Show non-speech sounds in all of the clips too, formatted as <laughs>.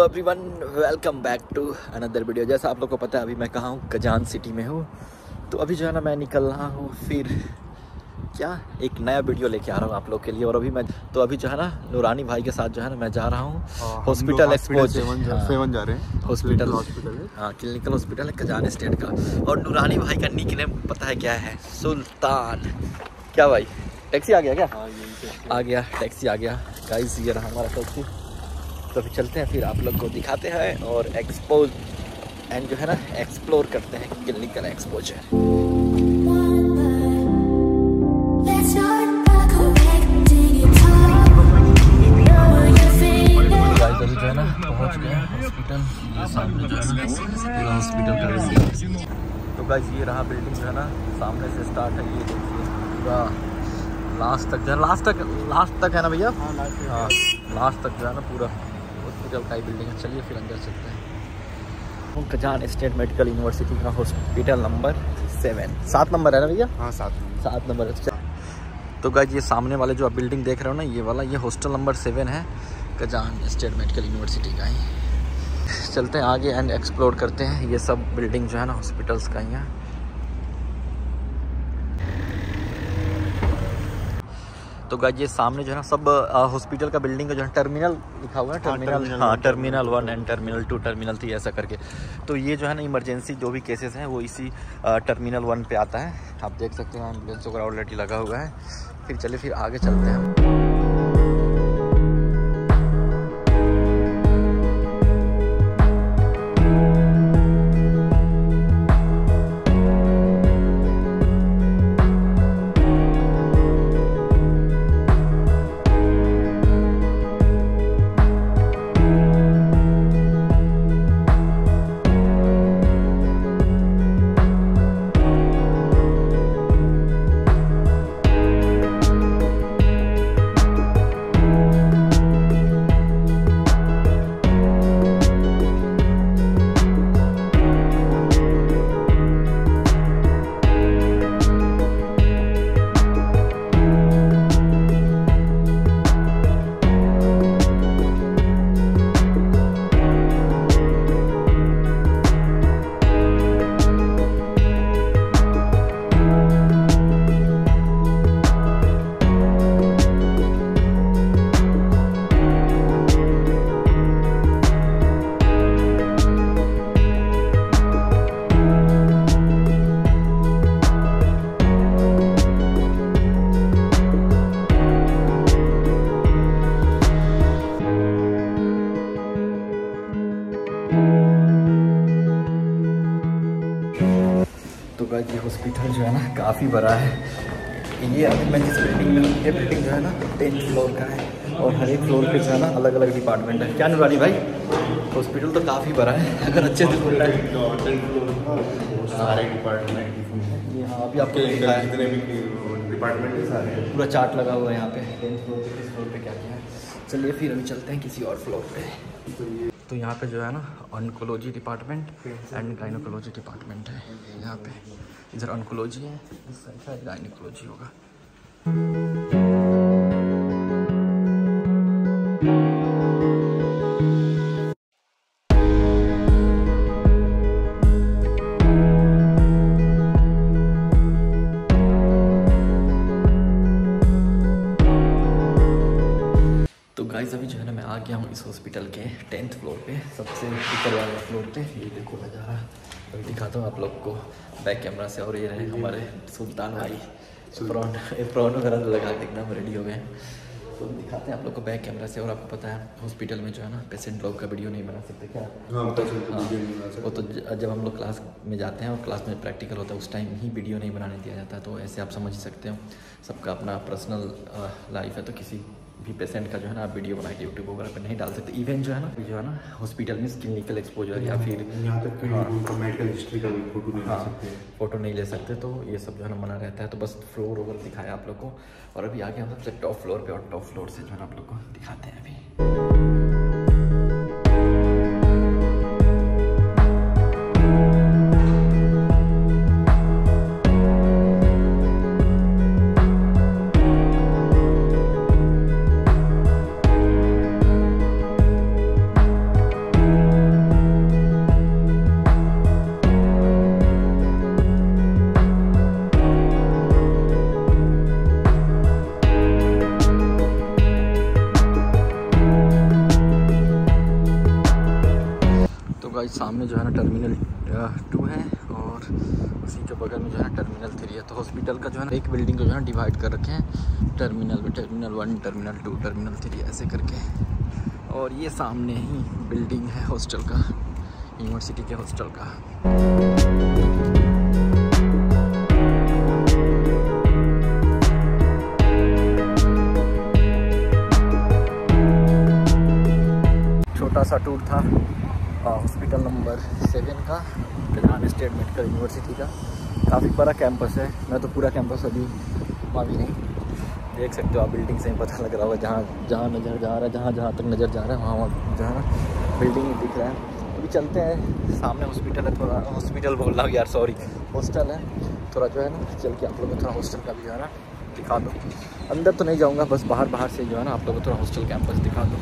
Hello everyone welcome back to another video जैसा आप लोग को पता है अभी मैं कहाँ हूँ? कजान सिटी में हूँ। तो अभी जो है ना मैं निकल रहा हूँ फिर क्या? एक नया वीडियो लेके आ रहा हूँ आप लोग के लिए। और अभी मैं तो अभी जो है ना नूरानी भाई के साथ जो है ना मैं जा रहा हूँ। हॉस्पिटल एक्सपोज सेवन जा रहे हैं। हॉस्पिटल हॉस्पिटल है। हाँ क्लिनिकल हॉस्पिटल है कजान स्टेट का। और नूरानी भाई का निक नेम पता है क्या है? सुल्तान। क्या भाई? टैक्सी आ गया क्या? हाँ आ गया टैक्सी आ गया। गाइस ये रहा हमारा टैक्सी तो अभी चलते हैं फिर आप लोग को दिखाते हैं और एक्सपोज एंड जो है ना एक्सप्लोर करते हैं एक्सपोजर है। हैं है हॉस्पिटल का बिल्डिंग तो गाइस ये रहा बिल्डिंग जो है ना सामने से स्टार्ट है ये देखिए पूरा लास्ट तक जो है लास्ट तक लास्ट तक है ना भैया? हाँ हाँ लास्ट तक जो है ना पूरा। हॉस्पिटल का ही बिल्डिंग है। चलिए फिर अंदर चलते हैं। कजान स्टेट मेडिकल यूनिवर्सिटी का हॉस्पिटल नंबर सेवन सात नंबर है ना भैया? हाँ सात सात नंबर है। तो गाइज़ ये सामने वाले जो आप बिल्डिंग देख रहे हो ना ये वाला ये हॉस्टल नंबर सेवन है कजान स्टेट मेडिकल यूनिवर्सिटी का ही। चलते हैं आगे एंड एक्सप्लोर करते हैं। ये सब बिल्डिंग जो है ना हॉस्पिटल्स का ही है। तो गाइज़ ये सामने जो है ना सब हॉस्पिटल का बिल्डिंग का जो है टर्मिनल लिखा हुआ है टर्मिनल हाँ terminal one and terminal two terminal three ऐसा करके। तो ये जो है ना इमरजेंसी जो भी केसेस हैं वो इसी टर्मिनल वन पे आता है। आप देख सकते हैं एंबुलेंस वगैरह ऑलरेडी लगा हुआ है। फिर चलिए फिर आगे चलते हैं काफ़ी बड़ा है। ये अभी मैं जिस बिल्डिंग में ये बिल्डिंग जो है ना टेंथ फ्लोर का है और हर एक फ्लोर पे जो है ना अलग अलग डिपार्टमेंट है। क्या नुरानी भाई? हॉस्पिटल तो काफ़ी बड़ा है अगर अच्छे से खुल रहा है। सारे डिपार्टमेंट ये हाँ। अभी आपको जितने भी डिपार्टमेंट है सारे। पूरा चार्ट लगा हुआ है यहाँ पे। टेंथ फ्लोर पे किस फ्लोर पे क्या क्या है। चलिए फिर अभी चलते हैं किसी और फ्लोर पे। तो यहाँ पे जो है ना oncology department and gynaecology department है यहाँ पे। इधर ऑनकोलॉजी है इस साइड गाइनोकोलॉजी होगा। तो गाइस अभी जो है ना मैं आ गया हूँ इस हॉस्पिटल के टेंथ फ्लोर पे सबसे ऊपर वाला फ्लोर पे। ये देखो नज़ारा। अभी दिखाता हूँ आप लोग को बैक कैमरा से। और ये रहे हमारे सुल्तान भाई। प्रॉन प्रॉन वगैरह लगा के एकदम रेडी हो गए तो दिखाते हैं आप लोग को बैक कैमरा से। और आपको पता है हॉस्पिटल में जो है ना पेशेंट लोग का वीडियो नहीं बना सकते क्या? हाँ तो हाँ, वो तो जब हम लोग क्लास में जाते हैं और क्लास में प्रैक्टिकल होता है उस टाइम ही वीडियो नहीं बनाने दिया जाता तो ऐसे आप समझ सकते हो। सबका अपना पर्सनल लाइफ है तो किसी भी पेशेंट का जो है ना आप वीडियो बना के यूट्यूब वगैरह पर नहीं डाल सकते। इवन जो है ना जो है ना हॉस्पिटल में क्लिनिकल एक्सपोजर या फिर यहाँ तक मेडिकल हिस्ट्री का भी फ़ोटो नहीं ले हाँ सकते। फ़ोटो नहीं ले सकते तो ये सब जो है ना मना रहता है। तो बस फ्लोर वगैरह दिखाया आप लोग को। और अभी आगे हम सबसे टॉप फ्लोर पर और टॉप फ्लोर से जो है ना आप लोग को दिखाते हैं अभी। सामने जो है ना टर्मिनल टू है और उसी के बगल में जो है ना टर्मिनल थ्री है। तो हॉस्पिटल का जो है ना एक बिल्डिंग को जो है ना डिवाइड कर रखे हैं। Terminal terminal one, terminal two, terminal three ऐसे करके और ये सामने ही बिल्डिंग है हॉस्टल का, यूनिवर्सिटी के हॉस्टल का। छोटा सा टूर था। हॉस्पिटल नंबर सेवन का कल्याण स्टेट मेडिकल यूनिवर्सिटी का। काफ़ी बड़ा कैंपस है। मैं तो पूरा कैंपस अभी वहाँ भी नहीं। देख सकते हो आप बिल्डिंग से ही पता लग रहा होगा, जहाँ जहाँ नज़र जा रहा है, जहाँ जहाँ तक नज़र जा रहा है, वहाँ वहाँ जो है। ना बिल्डिंग दिख रहा है। अभी चलते हैं। सामने हॉस्पिटल है, थोड़ा हॉस्पिटल बोल रहा हूँ यार सॉरी हॉस्टल है। थोड़ा जो है ना, चल के आप लोगों को थोड़ा हॉस्टल का भी जो है ना दिखा दो। अंदर तो नहीं जाऊँगा, बस बाहर बाहर से जो है ना आप लोगों को थोड़ा हॉस्टल कैंपस दिखा दो।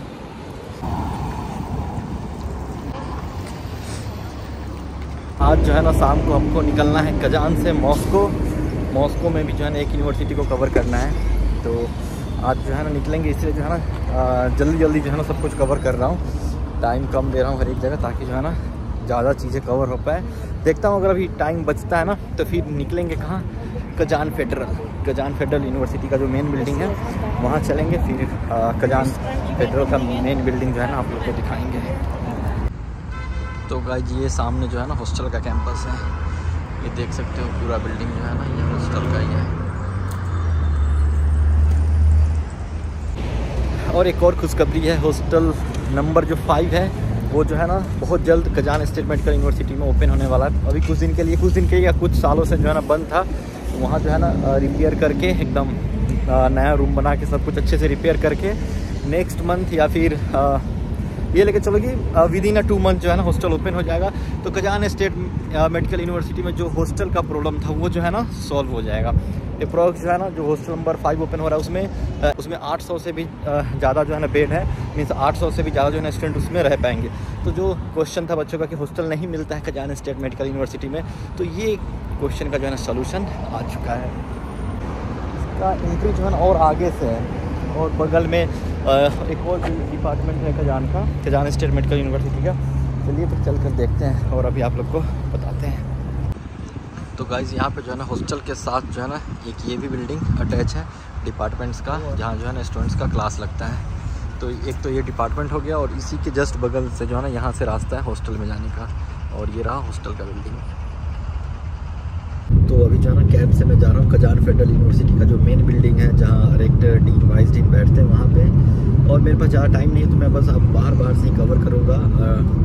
आज जो है ना शाम को हमको निकलना है कजान से मॉस्को। मॉस्को में भी जो है ना एक यूनिवर्सिटी को कवर करना है। तो आज जो है ना निकलेंगे, इसलिए जो है ना जल्दी जल्दी जो है ना सब कुछ कवर कर रहा हूँ। टाइम कम दे रहा हूँ हर एक जगह ताकि जो है ना ज़्यादा चीज़ें कवर हो पाए। देखता हूँ अगर अभी टाइम बचता है ना तो फिर निकलेंगे कहाँ? Kazan Federal Kazan Federal University का जो मेन बिल्डिंग है, वहाँ चलेंगे। फिर कजान फेडरल का मेन बिल्डिंग जो है ना आप लोग को दिखाएँगे। गाइज़ ये सामने जो है ना हॉस्टल का कैंपस है। ये देख सकते हो पूरा बिल्डिंग जो है ना, ये हॉस्टल का ही है। और एक और खुशखबरी है हॉस्टल नंबर जो फाइव है, वो जो है ना, बहुत जल्द कजान स्टेट मेडिकल यूनिवर्सिटी में ओपन होने वाला है। अभी कुछ दिन के लिए, कुछ दिन के या कुछ सालों से जो है ना बंद था तो वहाँ जो है ना रिपेयर करके एकदम नया रूम बना के सब कुछ अच्छे से रिपेयर करके नेक्स्ट मंथ या फिर ये लेके चलो कि within a two month जो है ना हॉस्टल ओपन हो जाएगा। तो कजान स्टेट मेडिकल यूनिवर्सिटी में जो हॉस्टल का प्रॉब्लम था, वो जो है ना सॉल्व हो जाएगा। अप्रॉक्स जो है ना, जो हॉस्टल नंबर फाइव ओपन हो रहा है, उसमें उसमें 800 से भी ज़्यादा जो है ना बेड है मीन्स 800 से भी ज़्यादा जो है ना स्टूडेंट उसमें रह पाएँगे। तो जो क्वेश्चन था बच्चों का कि हॉस्टल नहीं मिलता है कजान स्टेट मेडिकल यूनिवर्सिटी में तो ये क्वेश्चन का जो है ना सोलूशन आ चुका है। इसका एंट्री जो है ना और आगे से है, और बगल में एक और डिपार्टमेंट है कजान का। कजान स्टेट मेडिकल यूनिवर्सिटी का। चलिए फिर चल कर देखते हैं। और अभी आप लोग को बताते हैं। तो गाइज़ यहाँ पे जो है ना हॉस्टल के साथ जो है ना एक ये भी बिल्डिंग अटैच है डिपार्टमेंट्स का जहाँ जो है ना स्टूडेंट्स का क्लास लगता है। तो एक तो ये डिपार्टमेंट हो गया और इसी के जस्ट बगल से जो है ना यहाँ से रास्ता है हॉस्टल में जाने का। और ये रहा हॉस्टल का बिल्डिंग अभी जो है ना कैब से मैं जा रहा हूँ कजान फेडरल यूनिवर्सिटी का जो मेन बिल्डिंग है, जहाँ रेक्टर डीन वाइस डीन बैठते हैं वहाँ पे। और मेरे पास ज़्यादा टाइम नहीं है तो मैं बस अब बाहर बाहर से ही कवर करूँगा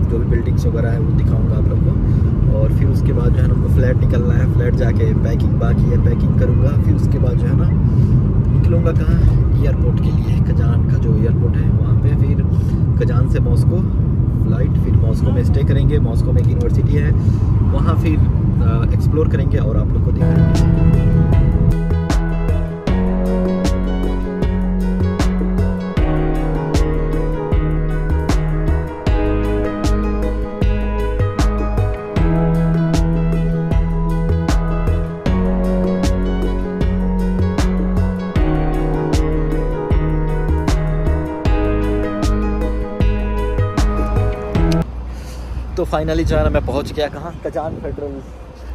जो भी बिल्डिंग्स वगैरह है, वो दिखाऊँगा आप लोग को। और फिर उसके बाद जो है ना फ्लैट निकलना है फ्लैट जाके पैकिंग बाकी है पैकिंग करूँगा। फिर उसके बाद जो है ना, निकलूँगा कहाँ? एयरपोर्ट के लिए, कजान का जो एयरपोर्ट है वहाँ पर फिर कजान से मॉस्को फ़्लाइट फिर मॉस्को में स्टे करेंगे। मॉस्को में एक यूनिवर्सिटी है। वहाँ फिर एक्सप्लोर करेंगे और आप लोग को दिखाएँगे। तो फाइनली जो है ना, मैं पहुँच गया कहाँ? कजान फेडरल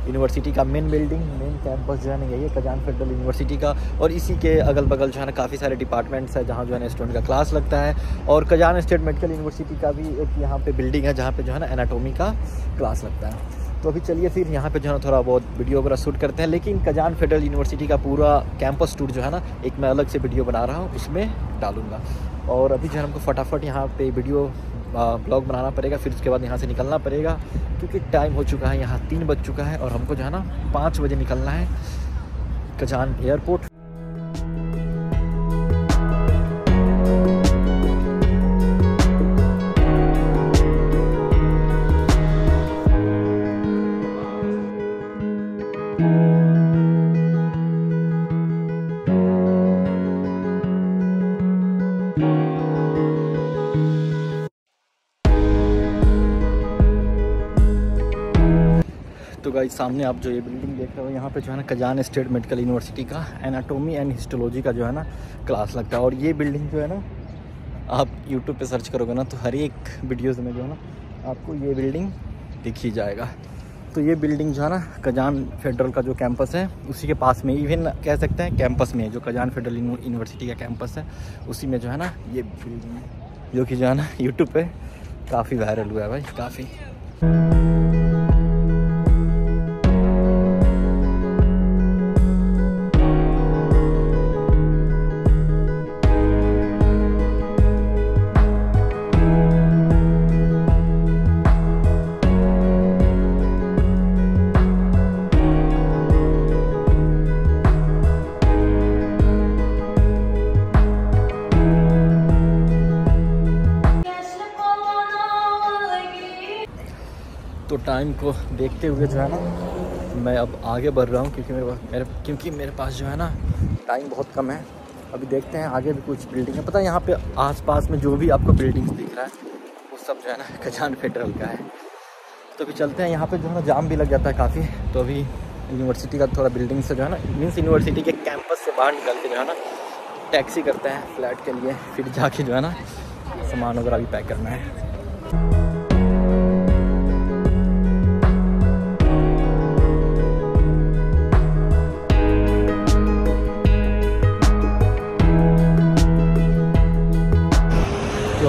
यूनिवर्सिटी का मेन बिल्डिंग मेन कैंपस जो है ना, यही है कजान फेडरल यूनिवर्सिटी का। और इसी के अगल बगल जो है ना, काफ़ी सारे डिपार्टमेंट्स है जहाँ जो है ना स्टूडेंट का क्लास लगता है। और कजान स्टेट मेडिकल यूनिवर्सिटी का भी एक यहाँ पे बिल्डिंग है जहाँ पे जो है ना एनाटोमी का क्लास लगता है। तो अभी चलिए फिर यहाँ पे जो है ना, थोड़ा बहुत वीडियो वगैरह शूट करते हैं। लेकिन कजान फेडरल यूनिवर्सिटी का पूरा कैंपस टूर जो है ना, एक मैं अलग से वीडियो बना रहा हूँ, उसमें डालूँगा। और अभी जो है हमको फटाफट यहाँ पे वीडियो ब्लॉग बनाना पड़ेगा, फिर उसके बाद यहाँ से निकलना पड़ेगा, क्योंकि टाइम हो चुका है, यहाँ तीन बज चुका है और हमको जो है ना पाँच बजे निकलना है कजान एयरपोर्ट। गाइज़ सामने आप जो ये बिल्डिंग देख रहे हो, यहाँ पे जो है ना कजान स्टेट मेडिकल यूनिवर्सिटी का एनाटोमी एंड हिस्टोलॉजी का जो है ना क्लास लगता है। और ये बिल्डिंग जो है ना, आप यूट्यूब पे सर्च करोगे ना तो हर एक वीडियोज़ में जो है ना, आपको ये बिल्डिंग दिख जाएगा। तो ये बिल्डिंग जो है ना कजान फेडरल का जो कैंपस है, उसी के पास में इवन कह सकते हैं कैंपस में जो कजान फेडरल यूनिवर्सिटी का कैंपस है, उसी में जो है ना ये बिल्डिंग जो कि जो है ना यूट्यूब पर काफ़ी वायरल हुआ है भाई, काफ़ी। टाइम को देखते हुए जो है ना, मैं अब आगे बढ़ रहा हूँ क्योंकि मेरे पास, मेरे, क्योंकि मेरे पास जो है ना टाइम बहुत कम है। अभी देखते हैं आगे भी कुछ बिल्डिंग है। पता है यहाँ पे आसपास में जो भी आपको बिल्डिंग्स दिख रहा है, वो सब जो है ना, <laughs> खजान फेडरल का है। तो अभी चलते हैं। यहाँ पे जो है ना, जाम भी लग जाता है काफ़ी। तो अभी यूनिवर्सिटी का थोड़ा बिल्डिंग से जो है ना मीन्स यूनिवर्सिटी के कैंपस से बाहर निकल के जो है ना टैक्सी करते हैं फ्लैट के लिए। फिर जाके जो है ना, सामान वगैरह भी पैक करना है।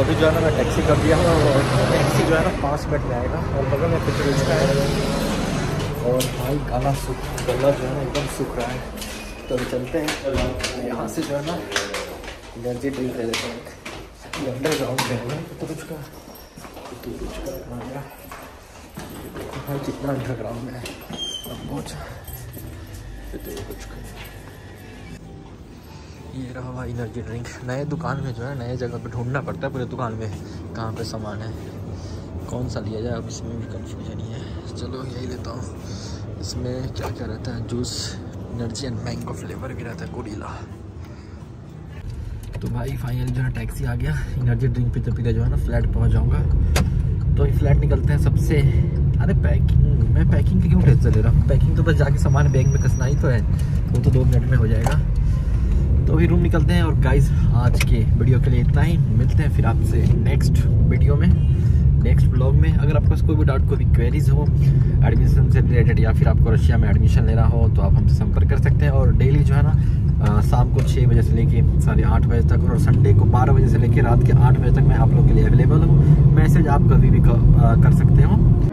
अभी जो है ना, मैं टैक्सी कर दिया हूँ और टैक्सी जो है ना, पाँच मिनट में आएगा। और बगल में कुछ रिक्शा है। और भाई, गाना सूख, गला जो है ना, एकदम सूख रहा है। तो अभी चलते हैं। यहाँ से जो है ना एनर्जी ड्रिंक ले लेते हैं। अंडरग्राउंड में है तो कुछ का तो कुछ का देखो भाई, कितना अंडरग्राउंड में है। अब पहुँचा। तो कुछ का ये रहा भाई एनर्जी ड्रिंक नए दुकान में जो है, नए जगह पे ढूंढना पड़ता है पूरे दुकान में, कहाँ पे सामान है, कौन सा लिया जाए, अब इसमें भी कन्फ्यूज़न ही है। चलो यही लेता हूँ। इसमें क्या क्या रहता है? Juice energy and mango flavour भी रहता है कुरीला तो भाई फाइनली जो है टैक्सी आ गया। एनर्जी ड्रिंक पीते पीते जो है ना फ्लैट पहुँच जाऊँगा। तो ये फ्लैट निकलते हैं सबसे। अरे पैकिंग मैं पैकिंग की क्यों टेंशन ले रहा हूँ? पैकिंग तो बस जाके सामान बैग में कसना ही तो है। वो तो दो मिनट में हो जाएगा। तो अभी रूम निकलते हैं और गाइस आज के वीडियो के लिए इतना ही। मिलते हैं फिर आपसे नेक्स्ट वीडियो में नेक्स्ट ब्लॉग में। अगर आपके कोई भी डाउट कोई भी क्वेरीज हो एडमिशन से रिलेटेड या फिर आपको रशिया में एडमिशन लेना हो तो आप हमसे संपर्क कर सकते हैं। और डेली जो है ना शाम को छः बजे से लेके साढ़े आठ बजे तक और संडे को बारह बजे से लेके रात के आठ बजे तक मैं आप लोग के लिए अवेलेबल हूँ। मैसेज आप कभी भी कर सकते हो।